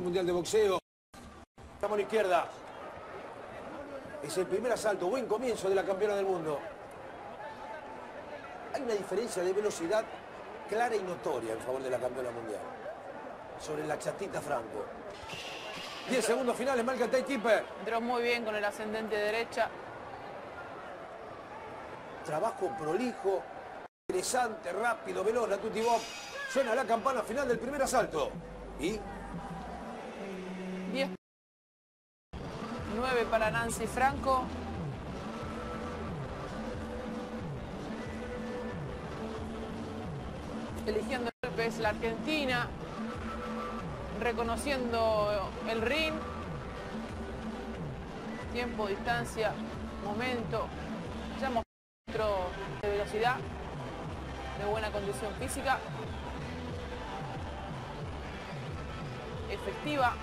Mundial de Boxeo. Estamos a la izquierda. Es el primer asalto, buen comienzo de la campeona del mundo. Hay una diferencia de velocidad clara y notoria en favor de la campeona mundial. Sobre la chatita Franco. 10 segundos finales, marca el keeper. Entró muy bien con el ascendente derecha. Trabajo prolijo, interesante, rápido, veloz, la Tutti Bob. Suena la campana final del primer asalto. Y 10. 9 para Nancy Franco. Eligiendo golpes la Argentina. Reconociendo el ring. Tiempo, distancia, momento. Ya mostró de velocidad, de buena condición física. Efectiva.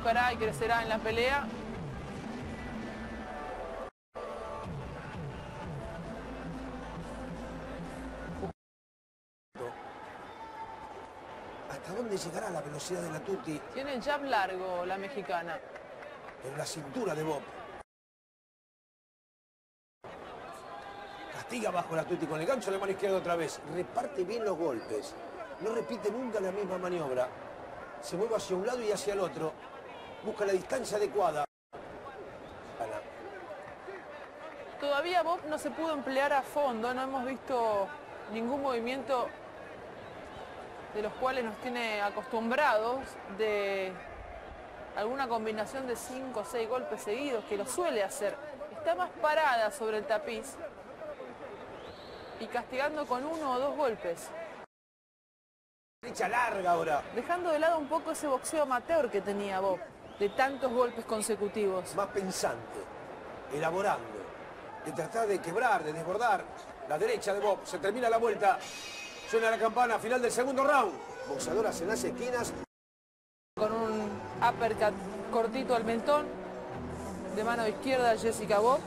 Buscará y crecerá en la pelea. ¿Hasta dónde llegará la velocidad de la Tutti? Tiene el jab largo la mexicana. En la cintura de Bob. Castiga bajo la Tutti con el gancho de mano izquierda otra vez. Reparte bien los golpes. No repite nunca la misma maniobra. Se mueve hacia un lado y hacia el otro. Busca la distancia adecuada. Todavía Bob no se pudo emplear a fondo. No hemos visto ningún movimiento de los cuales nos tiene acostumbrados de alguna combinación de 5 o 6 golpes seguidos, que lo suele hacer. Está más parada sobre el tapiz y castigando con uno o dos golpes. Derecha larga ahora. Dejando de lado un poco ese boxeo amateur que tenía Bob, de tantos golpes consecutivos. Más pensante, elaborando, de tratar de quebrar, de desbordar. La derecha de Bob, se termina la vuelta. Suena la campana, final del segundo round. Boxeadoras en las esquinas. Con un uppercut cortito al mentón. De mano izquierda Jessica Bob.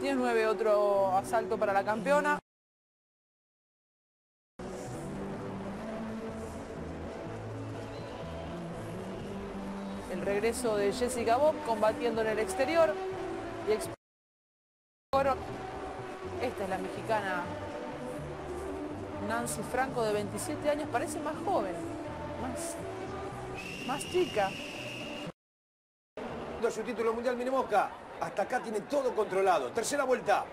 10-9 otro asalto para la campeona. Regreso de Jessica Bob combatiendo en el exterior. Y Esta es la mexicana Nancy Franco de 27 años, parece más joven, más, chica. Su título mundial Minimosca. Hasta acá tiene todo controlado. Tercera vuelta.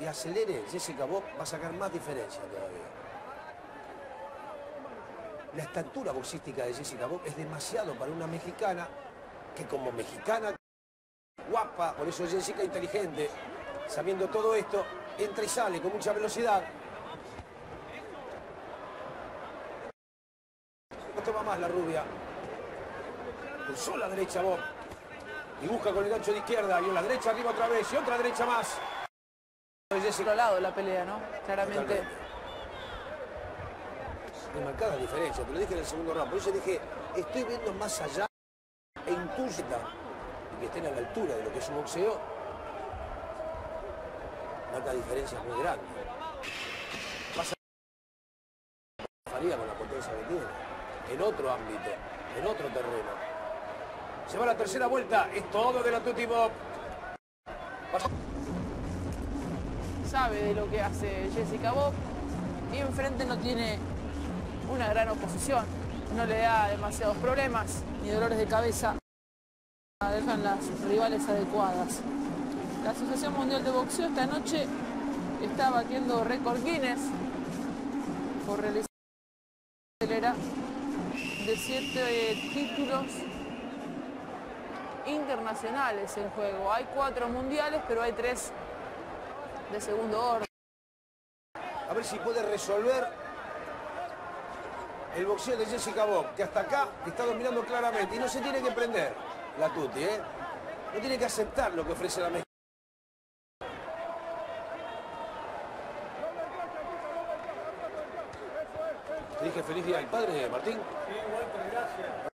Y acelere, Jessica Bob va a sacar más diferencia todavía. La estatura boxística de Jessica Bob es demasiado para una mexicana que como mexicana guapa, por eso Jessica inteligente, sabiendo todo esto, entra y sale con mucha velocidad. No toma más la rubia. Cruzó la derecha Bob. Y busca con el gancho de izquierda. Y en la derecha arriba otra vez. Y otra derecha más. Jessica. lado la pelea, ¿no? Claramente. De marcada diferencia, te lo dije en el segundo round. Por eso dije, estoy viendo más allá e intuye que estén a la altura de lo que es un boxeo, marca diferencias muy grandes. Pasa Faría con la potencia que tiene, en otro ámbito, en otro terreno. Se va la tercera vuelta, es todo de la. Sabe de lo que hace Jessica Bob y enfrente no tiene una gran oposición, no le da demasiados problemas ni dolores de cabeza dejan las rivales adecuadas. La Asociación Mundial de Boxeo esta noche está batiendo récord Guinness por realizar de siete títulos internacionales en juego. Hay cuatro mundiales, pero hay tres de segundo orden. A ver si puede resolver el boxeo de Jessica Bob, que hasta acá está dominando claramente y no se tiene que prender la Tuti, ¿eh? No tiene que aceptar lo que ofrece la México. Te dije feliz día al padre, Martín. Sí, Walter, gracias.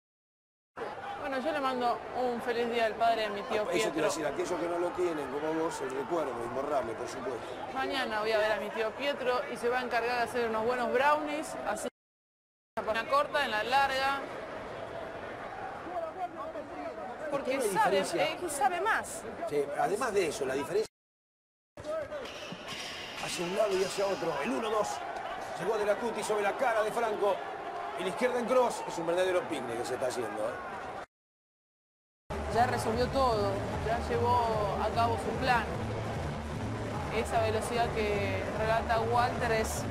Bueno, yo le mando un feliz día al padre a mi tío Ah, Eso quiero Pietro. decir, aquellos que no lo tienen, como vos, el recuerdo imborrable, por supuesto. Mañana voy a ver a mi tío Pietro y se va a encargar de hacer unos buenos brownies, así en la corta, en la larga. Porque sabe, eh, sabe más. Sí, además de eso, la diferencia hacia un lado y hacia otro. El 1-2. Llegó de la Cuti sobre la cara de Franco. Y la izquierda en cross. Es un verdadero picnic que se está haciendo. ¿eh? Ya resolvió todo, ya llevó a cabo su plan. Esa velocidad que relata Walter es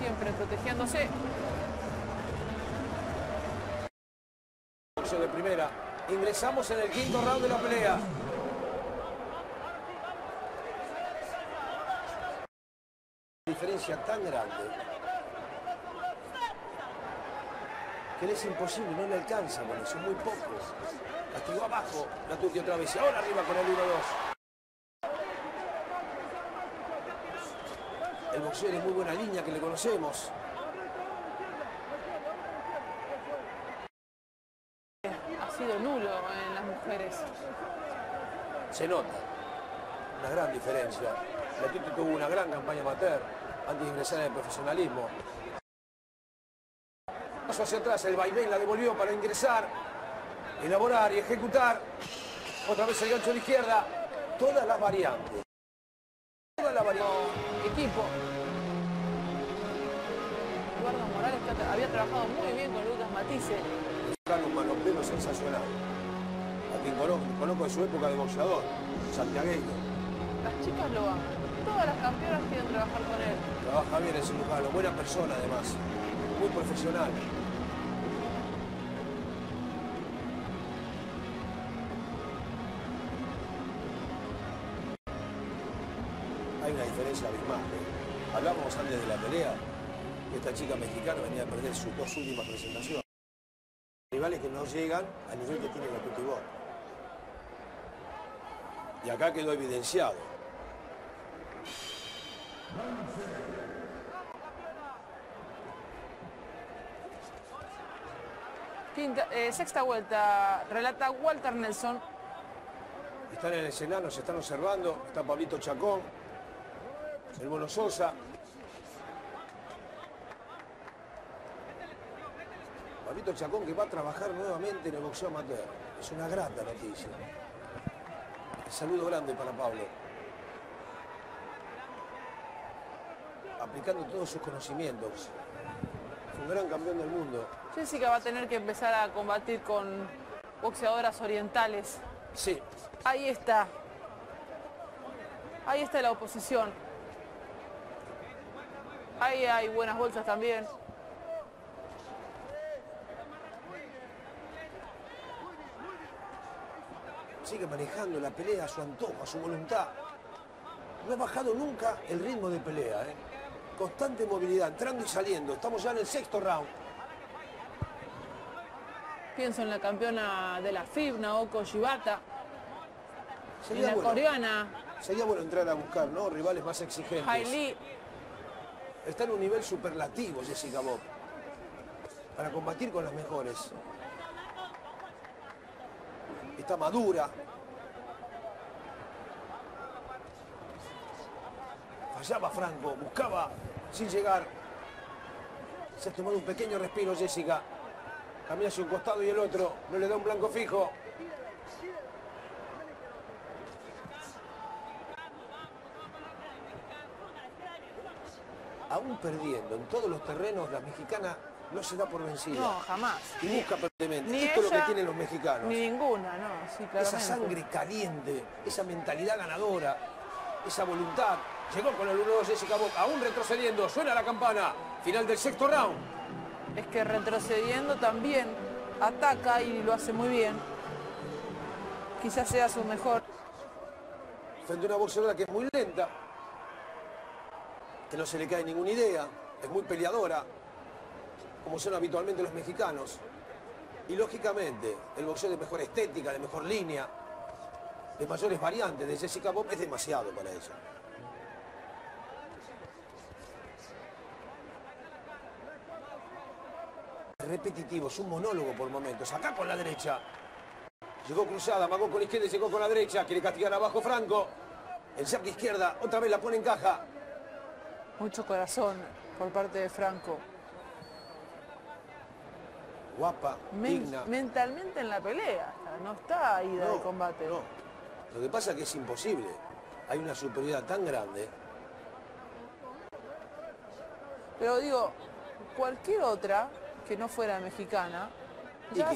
siempre protegiéndose. De primera. Ingresamos en el quinto round de la pelea. Diferencia tan grande que le es imposible, no le alcanza con eso, muy pocos. Castigó abajo, la Turquía otra vez y ahora arriba con el 1-2. El boxeo de muy buena línea que le conocemos. Ha sido nulo en las mujeres. Se nota una gran diferencia. La Tuti tuvo una gran campaña amateur antes de ingresar en el profesionalismo. Paso hacia atrás, el vaivén la devolvió para ingresar, elaborar y ejecutar. Otra vez el gancho de izquierda. Todas las variantes. Todas las variantes. Equipo. Eduardo Morales que ha- había trabajado muy bien con Lucas Matisse. Un manopero sensacional. A quien conozco, conozco de su época de boxeador, santiagueño. Las chicas lo aman. Todas las campeonas quieren trabajar con él. Trabaja bien en cirujano, buena persona además, muy profesional. Diferencia abismal. ¿eh? Hablábamos antes de la pelea que esta chica mexicana venía a perder sus dos últimas presentaciones. Rivales que no llegan al nivel que tiene la Cutibor. Y acá quedó evidenciado. Quinta- eh, sexta vuelta, relata Walter Nelson. Están en el escenario, se están observando. Está Pablito Chacón, el Mono Sosa. Pablito Chacón que va a trabajar nuevamente en el boxeo amateur. Es una grata noticia. Un saludo grande para Pablo. Aplicando todos sus conocimientos. Fue un gran campeón del mundo. Jessica va a tener que empezar a combatir con boxeadoras orientales. Sí, Ahí está. Ahí está la oposición. Ahí hay buenas bolsas también. sigue manejando la pelea a su antojo, a su voluntad. No ha bajado nunca el ritmo de pelea, ¿eh? Constante movilidad, entrando y saliendo. Estamos ya en el sexto round. Pienso en la campeona de la FIB, Naoko Shibata. En Sería la bueno, coreana, sería bueno entrar a buscar, ¿no? Rivales más exigentes. Hailey. Está en un nivel superlativo Jessica Bob. Para combatir con las mejores. Está madura. Fallaba Franco, buscaba sin llegar. Se ha tomado un pequeño respiro Jessica. Camina hacia un costado y el otro. No le da un blanco fijo. Aún perdiendo en todos los terrenos, la mexicana no se da por vencida. No, jamás. Y busca permanentemente. Esto es lo que tienen los mexicanos. Ni ninguna, no, sí, Esa sangre caliente, esa mentalidad ganadora, esa voluntad. Llegó con el 1-2 Jessica Bob, aún retrocediendo. Suena la campana. Final del sexto round. Es que retrocediendo también ataca y lo hace muy bien. Quizás sea su mejor. Frente a una boxeadora que es muy lenta, no se le cae ninguna idea, es muy peleadora, como son habitualmente los mexicanos. Y lógicamente, el boxeo de mejor estética, de mejor línea, de mayores variantes de Jessica Bob es demasiado para ella. Repetitivo, es un monólogo por momentos. Acá con la derecha. Llegó cruzada, magó con izquierda y llegó con la derecha. Quiere castigar abajo Franco. El saque izquierda, otra vez la pone en caja. Mucho corazón por parte de Franco. Guapa, Men- digna. mentalmente en la pelea. No está ida de combate. no. Lo que pasa es que es imposible. Hay una superioridad tan grande. Pero digo, cualquier otra que no fuera mexicana, ya,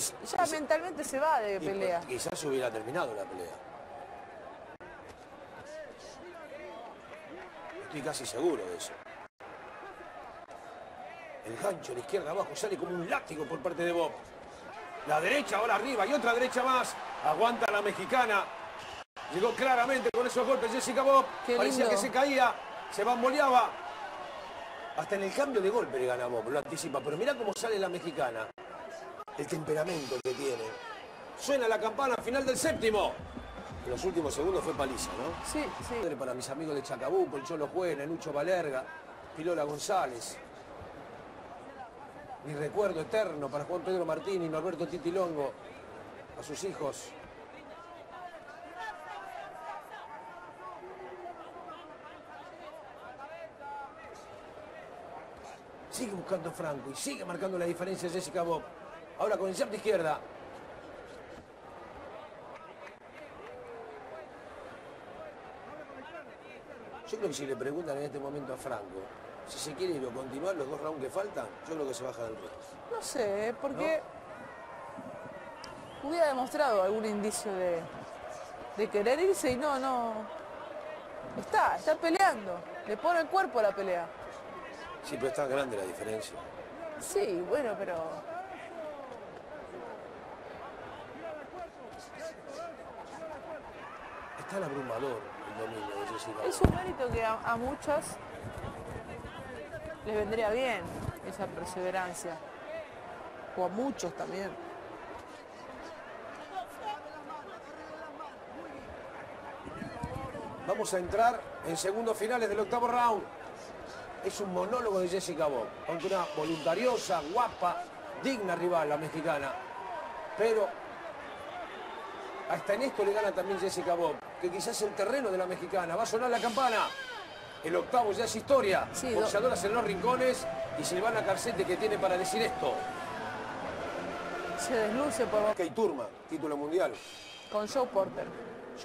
mentalmente se va de pelea. quizás hubiera terminado la pelea. Estoy casi seguro de eso. El gancho a la izquierda abajo sale como un látigo por parte de Bob. La derecha ahora arriba y otra derecha más. Aguanta la mexicana. Llegó claramente con esos golpes Jessica Bob. Qué Parecía lindo. que se caía, se bamboleaba. Hasta en el cambio de golpe le gana Bob, lo anticipa. Pero mira cómo sale la mexicana. El temperamento que tiene. Suena la campana final del séptimo. Los últimos segundos fue paliza, ¿no? Sí, sí. Para mis amigos de Chacabuco, el Cholo Juena, Nucho Valerga, Pilola González. Mi recuerdo eterno para Juan Pedro Martín y Norberto Titilongo, a sus hijos. Sigue buscando Franco y sigue marcando la diferencia Jessica Bob. Ahora con el de izquierda. Yo creo que si le preguntan en este momento a Franco si se quiere ir o continuar los dos rounds que faltan, yo creo que se baja del ring. No sé, porque hubiera demostrado algún indicio de, de querer irse y no, no. Está, está peleando. Le pone el cuerpo a la pelea. Sí, pero es tan grande la diferencia. Sí, bueno, pero Es tan abrumador el dominio es un mérito que a, a muchas les vendría bien esa perseverancia. O a muchos también. Vamos a entrar en segundos finales del octavo round. Es un monólogo de Jessica Bob, aunque una voluntariosa, guapa, digna rival la mexicana. Pero hasta en esto le gana también Jessica Bob, que quizás el terreno de la mexicana. Va a sonar la campana. El octavo ya es historia. Sí, do- Boxeadoras en los rincones y Silvana Carcete que tiene para decir esto. Se desluce por, Kay Turma, título mundial. con Joe Porter.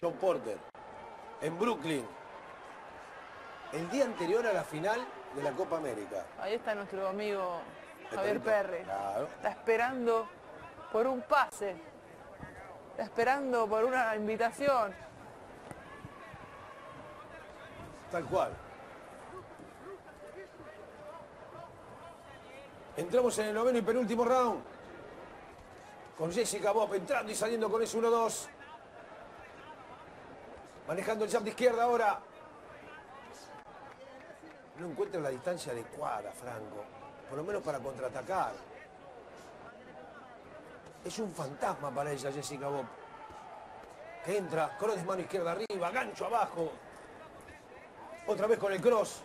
John Porter, en Brooklyn, el día anterior a la final de la Copa América. Ahí está nuestro amigo Javier. Perry. Claro. Está esperando por un pase. Está esperando por una invitación. Tal cual. Entramos en el noveno y penúltimo round. Con Jessica Bob entrando y saliendo con ese 1-2. Manejando el jab de izquierda ahora. No encuentra la distancia adecuada, Franco. Por lo menos para contraatacar. Es un fantasma para ella, Jessica Bob. Que entra, cross de mano izquierda arriba, gancho abajo. Otra vez con el cross.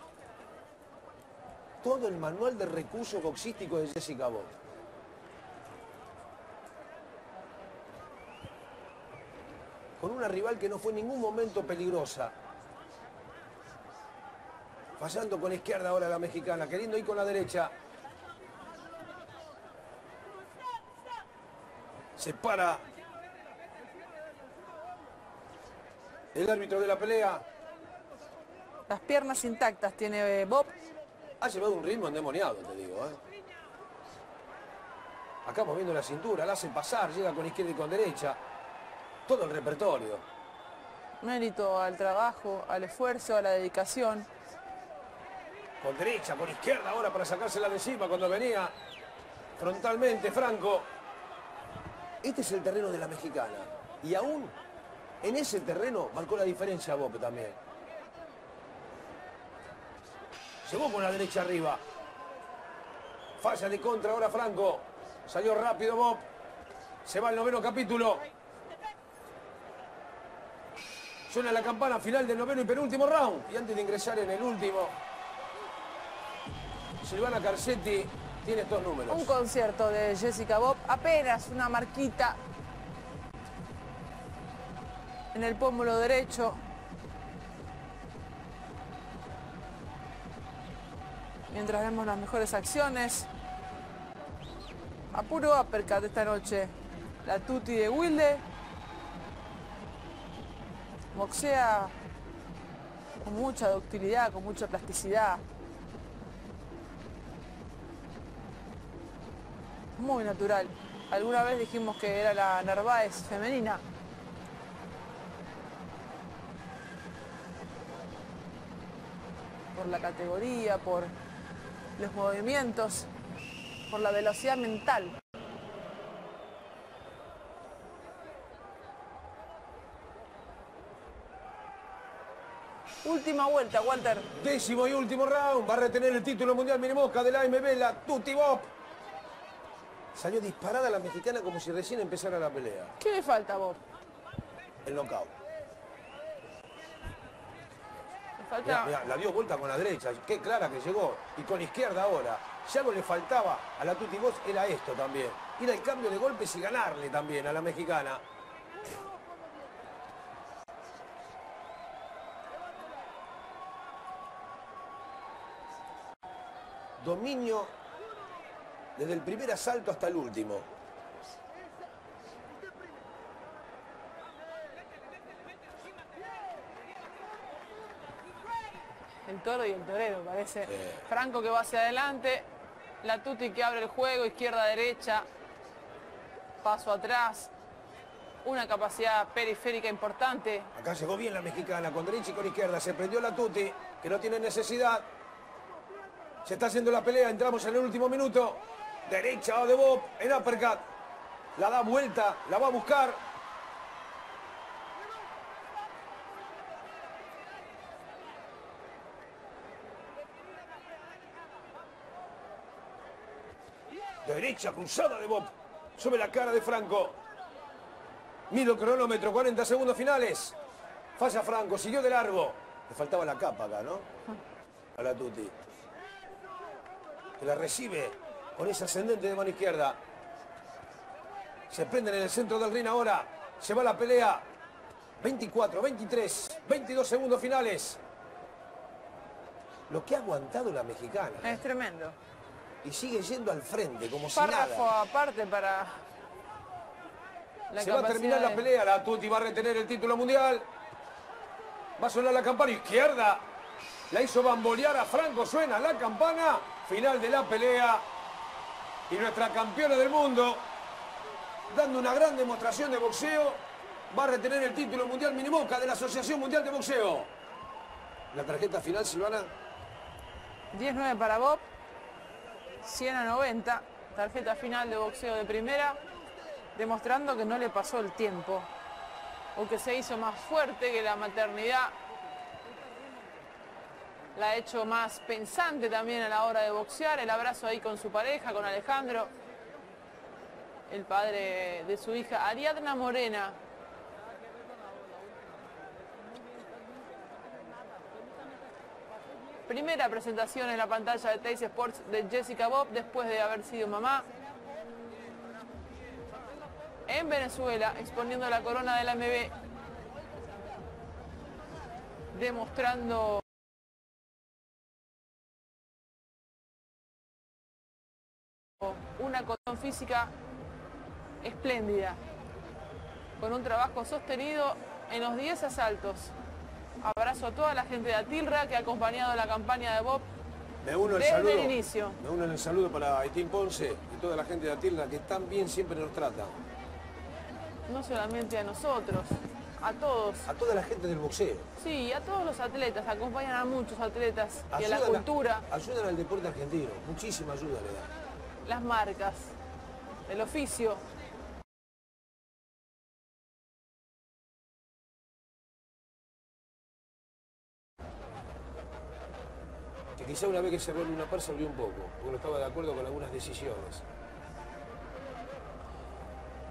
Todo el manual de recurso boxístico de Jessica Bob. Con una rival que no fue en ningún momento peligrosa. Fallando con la izquierda ahora la mexicana, queriendo ir con la derecha. Se para el árbitro de la pelea. Las piernas intactas tiene eh, Bob. Ha llevado un ritmo endemoniado, te digo. ¿eh? Acá moviendo la cintura, la hace pasar, llega con izquierda y con derecha. Todo el repertorio. Mérito al trabajo, al esfuerzo, a la dedicación. Con derecha, con izquierda ahora para sacársela de encima cuando venía frontalmente Franco. Este es el terreno de la mexicana. Y aún en ese terreno marcó la diferencia Bob también. Llegó con la derecha arriba. Falla de contra ahora Franco. Salió rápido Bob. Se va el noveno capítulo. Suena la campana final del noveno y penúltimo round. Y antes de ingresar en el último, Silvana Carcetti tiene estos números. Un concierto de Jessica Bob, apenas una marquita en el pómulo derecho. Mientras vemos las mejores acciones. A puro uppercut esta noche. La tuti de Wilde. Boxea con mucha ductilidad, con mucha plasticidad. Muy natural. Alguna vez dijimos que era la Narváez femenina. Por la categoría, por los movimientos, por la velocidad mental. Última vuelta, Walter. Décimo y último round. Va a retener el título mundial minimosca de la AMB, la Tutti Bop. Salió disparada la mexicana como si recién empezara la pelea. ¿Qué le falta vos? El knockout. Le la dio vuelta con la derecha. Qué clara que llegó. Y con la izquierda ahora. Si algo le faltaba a la Tutti Boss era esto también. Ir al cambio de golpes y ganarle también a la mexicana. Dominio desde el primer asalto hasta el último. El toro y el torero, parece. Sí. Franco que va hacia adelante, la Tuti que abre el juego, izquierda-derecha, paso atrás, una capacidad periférica importante. Acá llegó bien la mexicana, con derecha y con izquierda. Se prendió la Tuti, que no tiene necesidad. Se está haciendo la pelea, entramos en el último minuto. Derecha de Bob, en uppercut. La da vuelta, la va a buscar. Derecha cruzada de Bob. Sobre la cara de Franco. Mido el cronómetro, 40 segundos finales. Falla Franco, siguió de largo. Le faltaba la capa acá, ¿no? A la Tuti. Que la recibe con ese ascendente de mano izquierda. Se prenden en el centro del ring ahora. Se va la pelea. 24, 23, 22 segundos finales. Lo que ha aguantado la mexicana. Es tremendo. Y sigue yendo al frente, como si Párrafo nada. aparte para la Se va a terminar la pelea, la Tuti va a retener el título mundial. Va a sonar la campana izquierda. La hizo bambolear a Franco, suena la campana. Final de la pelea. Y nuestra campeona del mundo, dando una gran demostración de boxeo, va a retener el título mundial minimoca de la Asociación Mundial de Boxeo. La tarjeta final, Silvana. 10-9 para Bob, 100 a 90, tarjeta final de boxeo de primera, demostrando que no le pasó el tiempo, o que se hizo más fuerte, que la maternidad la ha hecho más pensante también a la hora de boxear, el abrazo ahí con su pareja, con Alejandro, el padre de su hija, Ariadna Morena. Primera presentación en la pantalla de Teis Sports de Jessica Bob después de haber sido mamá. En Venezuela, exponiendo la corona de la MB. Demostrando una condición física espléndida. Con un trabajo sostenido en los 10 asaltos. Abrazo a toda la gente de Atilra que ha acompañado la campaña de Bob Me uno el Desde saludo. el inicio. Me uno en el saludo para Aitín Ponce y toda la gente de Atilda que tan bien siempre nos trata. no solamente a nosotros, a todos. A toda la gente del boxeo. Sí, a todos los atletas, acompañan a muchos atletas y a la cultura, ayudan al deporte argentino. Muchísima ayuda le dan. las marcas, el oficio. Quizá una vez que cerró una par se abrió un poco, porque no estaba de acuerdo con algunas decisiones.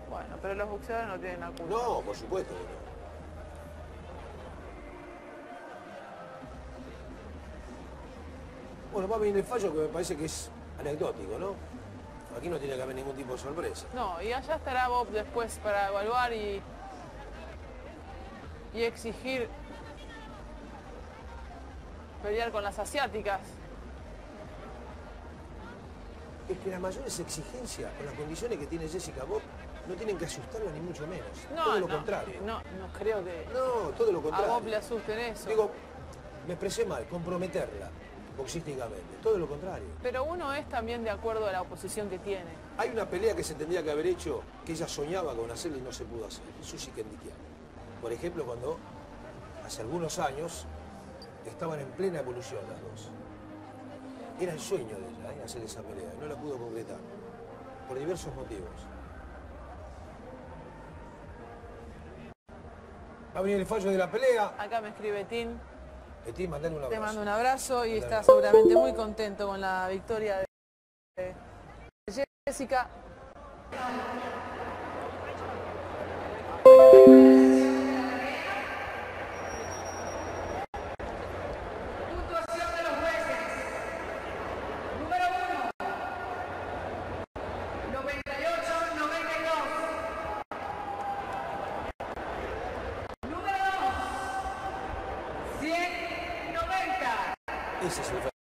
Bueno, pero los boxeadores no tienen la culpa. No, por supuesto que no. Bueno, va a venir el fallo que me parece que es anecdótico, ¿no? Aquí no tiene que haber ningún tipo de sorpresa. No, y allá estará Bob después para evaluar y, y exigir pelear con las asiáticas. Es que las mayores exigencias con las condiciones que tiene Jessica Bob no tienen que asustarla ni mucho menos. No, todo lo no, contrario. No, no creo que No, todo lo a contrario. Bob le asusten eso. Digo, me expresé mal, comprometerla boxísticamente. Todo lo contrario. Pero uno es también de acuerdo a la oposición que tiene. Hay una pelea que se tendría que haber hecho, que ella soñaba con hacerla y no se pudo hacer. Susi Kendikian. Por ejemplo, cuando hace algunos años estaban en plena evolución las dos. Era el sueño de ella, ¿eh? hacer esa pelea, y no la pudo concretar. Por diversos motivos. Va a venir el fallo de la pelea. Acá me escribe Tim, Eti, mandale un te abrazo. mando un abrazo y está seguramente muy contento con la victoria de Jessica. 100-90. Ese es